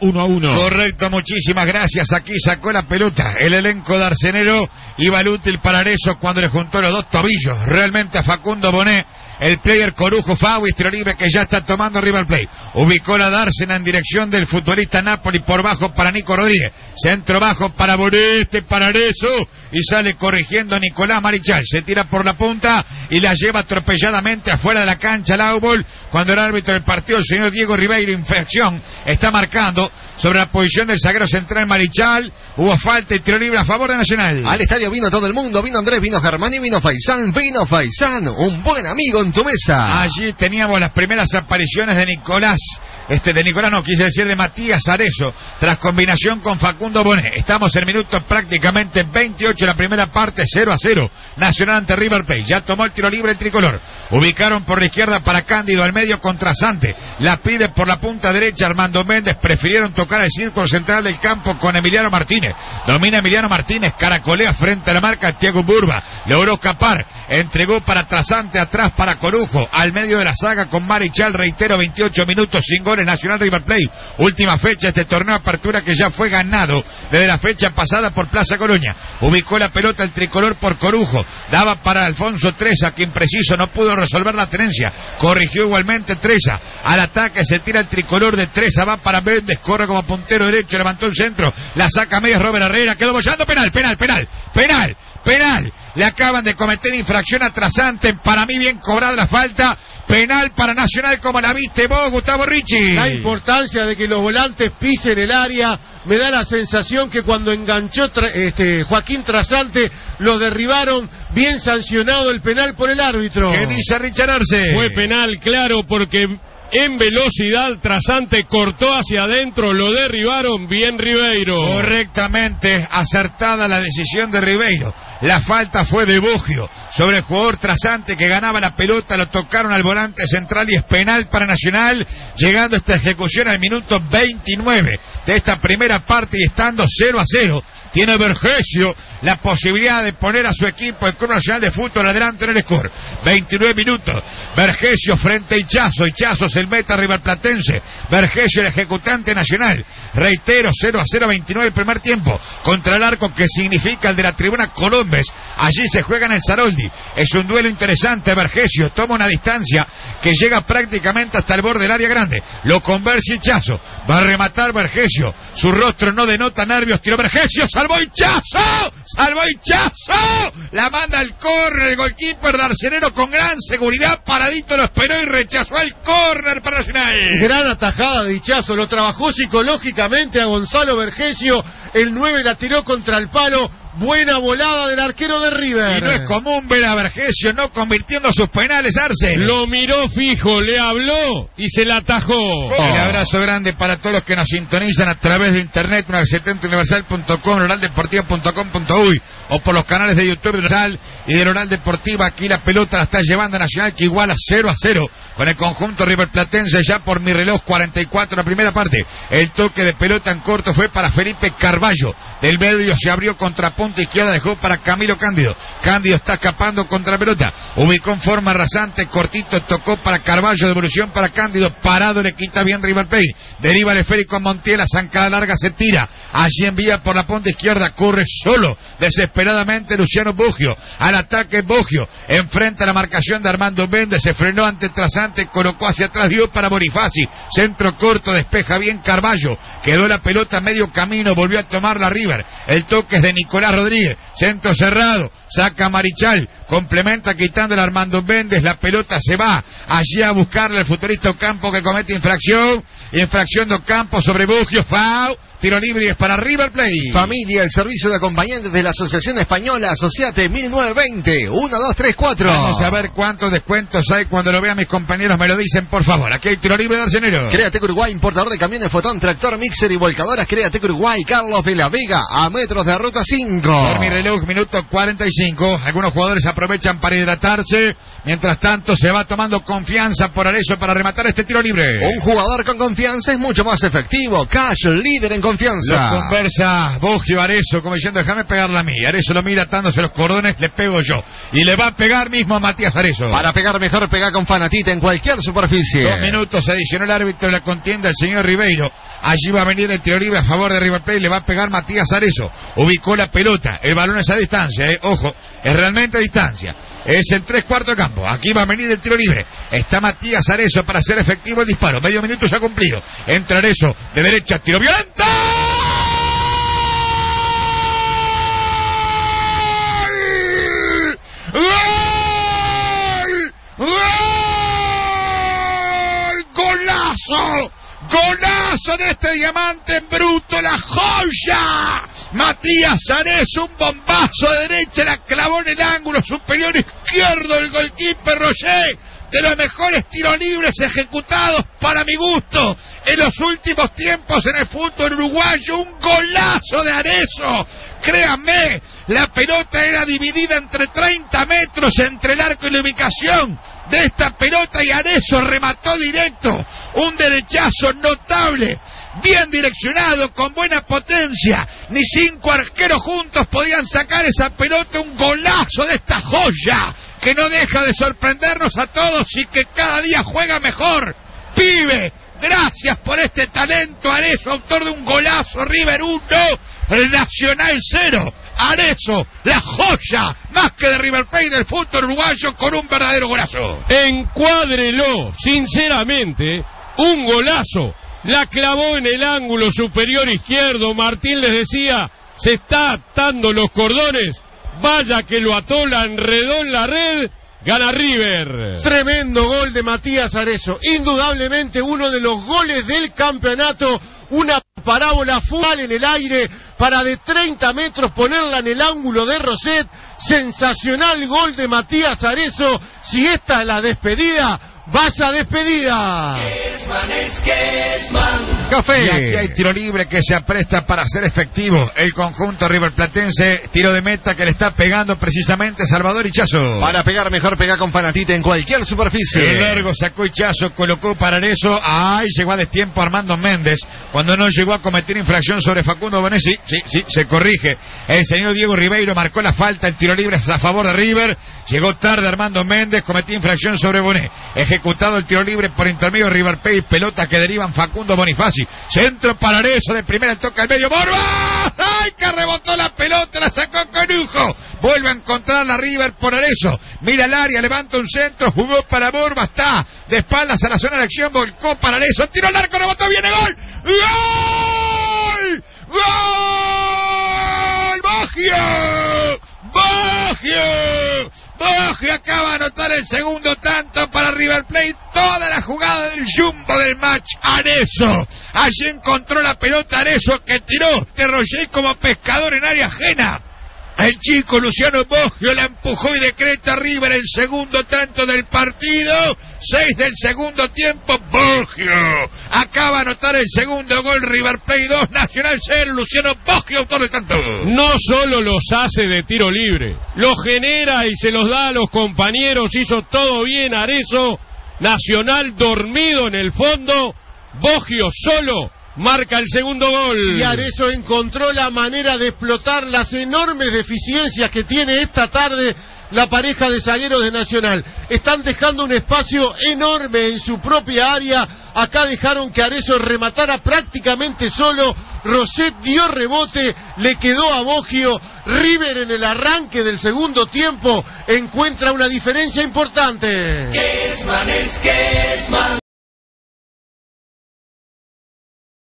1 a 1. Correcto, muchísimas gracias. Aquí sacó la pelota. El elenco de Arcenero iba al útil para eso cuando le juntó los dos tobillos. Realmente a Facundo Bonet el player Corujo Fawi, tiro libre que ya está tomando River Plate. Ubicó la Dársena en dirección del futbolista Napoli por bajo para Nico Rodríguez. Centro bajo para Boreste, para Arezo. Y sale corrigiendo Nicolás Marichal. Se tira por la punta y la lleva atropelladamente afuera de la cancha Laubol. Cuando el árbitro del partido, el señor Diego Ribeiro, infracción, está marcando sobre la posición del zaguero central Marichal. Hubo falta y tiro libre a favor de Nacional. Al estadio vino todo el mundo. Vino Andrés, vino Germán y vino Faisán. Vino Faisán, un buen amigo en tu mesa. Allí teníamos las primeras apariciones de Nicolás. Este de Nicolás no quise decir de Matías Arezo, tras combinación con Facundo Bonet. Estamos en minutos prácticamente 28 la primera parte, 0 a 0. Nacional ante River Plate. Ya tomó el tiro libre el tricolor. Ubicaron por la izquierda para Cándido, al medio contra Sante. La pide por la punta derecha Armando Méndez. Prefirieron tocar el círculo central del campo con Emiliano Martínez. Domina Emiliano Martínez, caracolea frente a la marca Tiago Burba. Logró escapar. Entregó para Trasante, atrás para Corujo. Al medio de la saga con Marichal, reitero, 28 minutos sin goles. Nacional River Plate. Última fecha este torneo apertura que ya fue ganado desde la fecha pasada por Plaza Colonia. Ubicó la pelota el tricolor por Corujo. Daba para Alfonso Treza, que impreciso no pudo resolver la tenencia. Corrigió igualmente Treza. Al ataque se tira el tricolor de Treza. Va para Méndez. Corre como puntero derecho. Levantó el centro. La saca media Robert Herrera. Quedó bollando. Penal, penal, penal. Penal. Penal. Le acaban de cometer infracción atrasante. Para mí bien cobrada la falta. Penal para Nacional como la viste vos, Gustavo Ricci. La importancia de que los volantes pisen el área. Me da la sensación que cuando enganchó este, Joaquín Trasante lo derribaron. Bien sancionado el penal por el árbitro. ¿Qué dice Richard Arce? Fue penal, claro, porque en velocidad, Trasante cortó hacia adentro, lo derribaron bien Ribeiro. Correctamente acertada la decisión de Ribeiro. La falta fue de Bogio sobre el jugador Trasante que ganaba la pelota, lo tocaron al volante central y es penal para Nacional, llegando esta ejecución al minuto 29 de esta primera parte y estando 0 a 0 tiene Vergesio la posibilidad de poner a su equipo el Club Nacional de Fútbol adelante en el score. 29 minutos. Vergesio frente a Hichazo. Hichazo es el meta Platense. Vergesio el ejecutante nacional. Reitero, 0 a 0, 29 el primer tiempo. Contra el arco que significa el de la tribuna Colombes. Allí se juega en el Saroldi. Es un duelo interesante. Vergesio toma una distancia que llega prácticamente hasta el borde del área grande. Lo conversa Hichazo. Va a rematar Vergesio. Su rostro no denota nervios. Tiro Vergesio. Salvó Hichazo salvó Hichazo, la manda al córner, el goalkeeper de Arcenero con gran seguridad, paradito lo esperó y rechazó el córner para Nacional. Gran atajada de Hichazo, lo trabajó psicológicamente a Gonzalo Vergesio, el 9 la tiró contra el palo, Buena volada del arquero de River. Y no es común ver a Vergesio no convirtiendo sus penales, Arce. Lo miró fijo, le habló y se la atajó. Un abrazo grande para todos los que nos sintonizan a través de internet, 970universal.com, ruraldeportiva.com.uy o por los canales de YouTube de Universal y de Rural Deportiva. Aquí la pelota la está llevando Nacional que iguala 0 a 0 con el conjunto River Platense ya por mi reloj 44 la primera parte. El toque de pelota en corto fue para Felipe Carballo. Del medio se abrió contra punta izquierda, dejó para Camilo Cándido. Cándido está escapando contra la pelota. Ubicó en forma rasante, cortito, tocó para Carballo, devolución para Cándido. Parado le quita bien River Plate. Deriva el esférico Montiel, la zancada larga se tira. Allí envía por la punta izquierda, corre solo, desesperadamente Luciano Bugio. Al ataque Bugio, enfrenta la marcación de Armando Méndez, se frenó ante Trasante, colocó hacia atrás, dio para Bonifaci. Centro corto, despeja bien Carballo. Quedó la pelota a medio camino, volvió a tomar la River. El toque es de Nicolás Rodríguez. Centro cerrado. Saca Marichal. Complementa quitándole a Armando Méndez. La pelota se va allí a buscarle al futurista Ocampo que comete infracción. Infracción de Ocampo sobre Bugio. Fau. Tiro libre es para River Plate. Familia, el servicio de acompañantes de la Asociación Española, Asociate 1920, 1, 2, 3, 4. Vamos a ver cuántos descuentos hay cuando lo vean mis compañeros, me lo dicen, por favor. Aquí hay tiro libre de Arcenero. Créate Uruguay, importador de camiones, fotón, tractor, mixer y volcadoras. Créate Uruguay, Carlos de la Vega, a metros de ruta 5. Por mi reloj, minuto 45. Algunos jugadores aprovechan para hidratarse. Mientras tanto, se va tomando confianza por Arezzo para rematar este tiro libre. Un jugador con confianza es mucho más efectivo. Cash, líder en confianza. Lo conversa Bogio Arezo, como diciendo, déjame pegarla a mí. Arezo lo mira atándose los cordones, le pego yo. Y le va a pegar mismo a Matías Arezo. Para pegar mejor, pega con Fanatita en cualquier superficie. Dos minutos adicionó el árbitro de la contienda, el señor Ribeiro. Allí va a venir el tiro libre a favor de River Plate, le va a pegar Matías Arezo. Ubicó la pelota, el balón es a distancia, eh. ojo, es realmente a distancia. Es en tres cuartos de campo. Aquí va a venir el tiro libre. Está Matías Arezo para hacer efectivo el disparo. Medio minuto ya cumplido. Entra Arezo de derecha, tiro violento. ¡Gol! ¡Gol! ¡Golazo! ¡Golazo de este diamante en bruto! ¡La joya! Matías Arezo, un bombazo de derecha, la clavó en el ángulo superior izquierdo del golkeeper Roger. De los mejores tiros libres ejecutados para mi gusto en los últimos tiempos en el fútbol uruguayo. Un golazo de Arezo. Créanme, la pelota era dividida entre 30 metros entre el arco y la ubicación de esta pelota y Arezo remató directo. Un derechazo notable bien direccionado, con buena potencia. Ni cinco arqueros juntos podían sacar esa pelota, un golazo de esta joya que no deja de sorprendernos a todos y que cada día juega mejor. Pibe, gracias por este talento, Arezo, autor de un golazo, River 1, el Nacional 0. Arezo, la joya, más que de River Plate del fútbol uruguayo con un verdadero golazo. Encuádrelo, sinceramente, un golazo la clavó en el ángulo superior izquierdo. Martín les decía, se está atando los cordones. Vaya que lo ató, la enredó en la red. Gana River. Tremendo gol de Matías Arezo. Indudablemente uno de los goles del campeonato. Una parábola full en el aire para de 30 metros ponerla en el ángulo de Roset. Sensacional gol de Matías Arezo. Si esta es la despedida, Vaya despedida. Café. Y aquí hay tiro libre que se apresta para ser efectivo. El conjunto River Platense, tiro de meta que le está pegando precisamente Salvador Hichazo. Para pegar mejor, pega con Fanatita en cualquier superficie. El largo sacó Hichazo, colocó para eso. Ay, llegó a destiempo Armando Méndez. Cuando no llegó a cometer infracción sobre Facundo Bonet, sí, sí, sí, se corrige. El señor Diego Ribeiro marcó la falta, el tiro libre es a favor de River. Llegó tarde Armando Méndez, cometió infracción sobre Bonet. Ejecutado el tiro libre por intermedio de River Plate, pelota que derivan Facundo Centro para Arezo, de primera toca el medio. ¡Borba! ¡Ay, que rebotó la pelota! La sacó Conujo. Vuelve a encontrar la River por Arezo. Mira el área, levanta un centro, jugó para Borba, está de espaldas a la zona de acción, volcó para Arezo. Tiro al arco, rebotó, viene gol. ¡Gol! ¡Gol! ¡Bagio! ¡Bagio! Boje acaba de anotar el segundo tanto River Plate. Toda la jugada del jumbo del match. Arezo. Allí encontró la pelota Arezo que tiró de Roger como pescador en área ajena. El chico Luciano Boggio la empujó y decreta River el segundo tanto del partido. Seis del segundo tiempo, Boggio. Acaba de anotar el segundo gol, River Plate 2, Nacional 0, Luciano Boggio, autor del tanto. No solo los hace de tiro libre, los genera y se los da a los compañeros. Hizo todo bien Arezo. Nacional dormido en el fondo. Boggio solo marca el segundo gol. Y Arezo encontró la manera de explotar las enormes deficiencias que tiene esta tarde la pareja de zagueros de Nacional. Están dejando un espacio enorme en su propia área. Acá dejaron que Arezo rematara prácticamente solo. Roset dio rebote, le quedó a Bogio. River en el arranque del segundo tiempo encuentra una diferencia importante. Es.